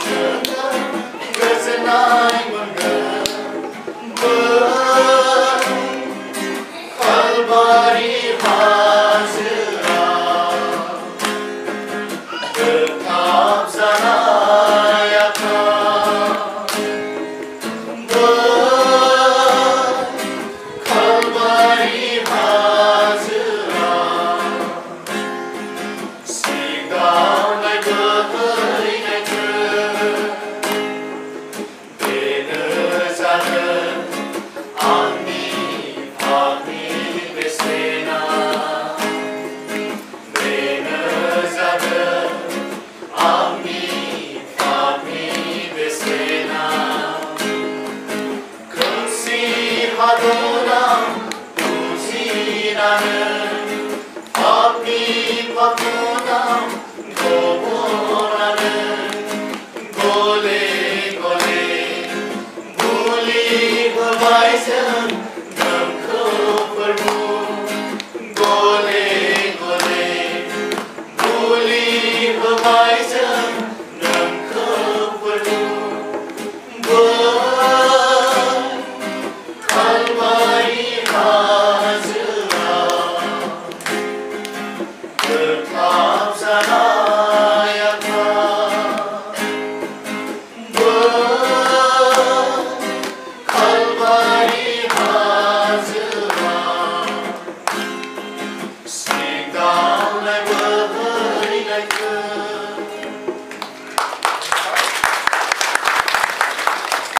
Obra sözünüm Gözünay Yeah.